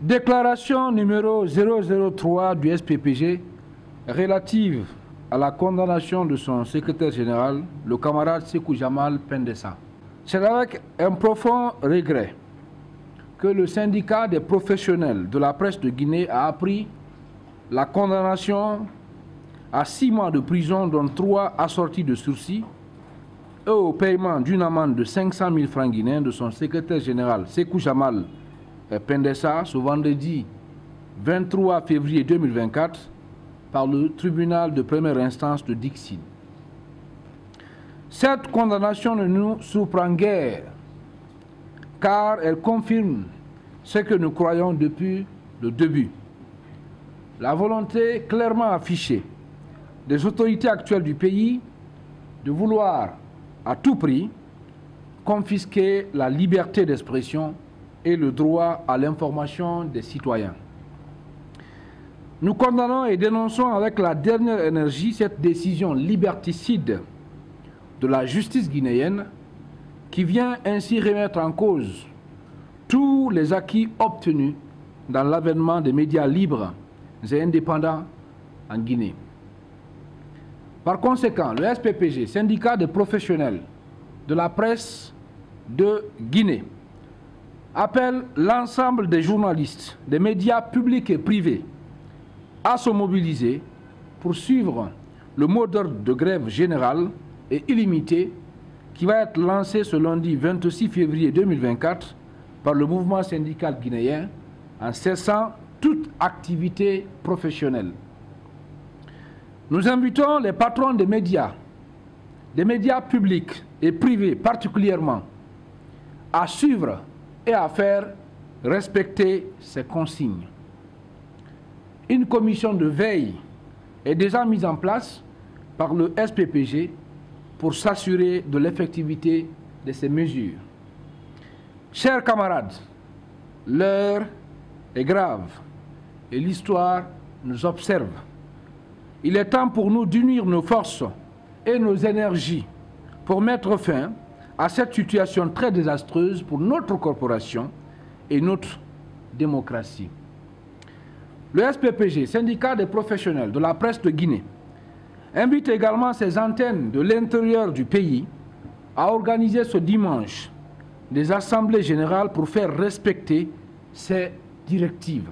Déclaration numéro 003 du SPPG relative à la condamnation de son secrétaire général, le camarade Sekou Jamal Pendessa. C'est avec un profond regret que le syndicat des professionnels de la presse de Guinée a appris la condamnation à six mois de prison, dont trois assortis de sursis, et au paiement d'une amende de 500 000 francs guinéens de son secrétaire général Sekou Jamal Pendessa ce vendredi 23 février 2024 par le tribunal de première instance de Dixine. Cette condamnation ne nous surprend guère car elle confirme ce que nous croyons depuis le début. La volonté clairement affichée des autorités actuelles du pays de vouloir à tout prix confisquer la liberté d'expression et le droit à l'information des citoyens. Nous condamnons et dénonçons avec la dernière énergie cette décision liberticide de la justice guinéenne qui vient ainsi remettre en cause tous les acquis obtenus dans l'avènement des médias libres et indépendants en Guinée. Par conséquent, le SPPG, syndicat des professionnels de la presse de Guinée, appelle l'ensemble des journalistes, des médias publics et privés à se mobiliser pour suivre le mot d'ordre de grève générale et illimité qui va être lancé ce lundi 26 février 2024 par le mouvement syndical guinéen en cessant toute activité professionnelle. Nous invitons les patrons des médias, des médias publics et privés particulièrement, à suivre et à faire respecter ces consignes. Une commission de veille est déjà mise en place par le SPPG pour s'assurer de l'effectivité de ces mesures. Chers camarades, l'heure est grave et l'histoire nous observe. Il est temps pour nous d'unir nos forces et nos énergies pour mettre fin à cette situation très désastreuse pour notre corporation et notre démocratie. Le SPPG, syndicat des professionnels de la presse de Guinée, invite également ses antennes de l'intérieur du pays à organiser ce dimanche des assemblées générales pour faire respecter ces directives.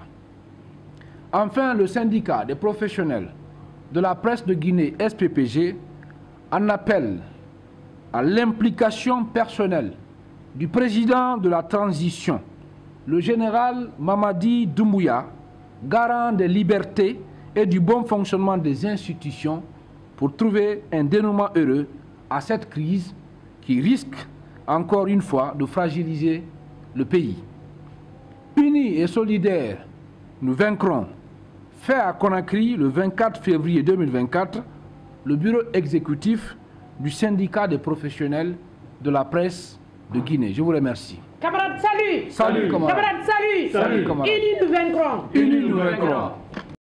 Enfin, le syndicat des professionnels de la presse de Guinée, SPPG, en appelle à l'implication personnelle du président de la transition, le général Mamadi Doumbouya, garant des libertés et du bon fonctionnement des institutions pour trouver un dénouement heureux à cette crise qui risque encore une fois de fragiliser le pays. Unis et solidaires, nous vaincrons fait à Conakry le 24 février 2024 le bureau exécutif du syndicat des professionnels de la presse de Guinée. Je vous remercie. Camarades, salut Salut, camarades. Camarades, salut Salut, camarades. Unis, nous vaincrons Unis, nous vaincrons.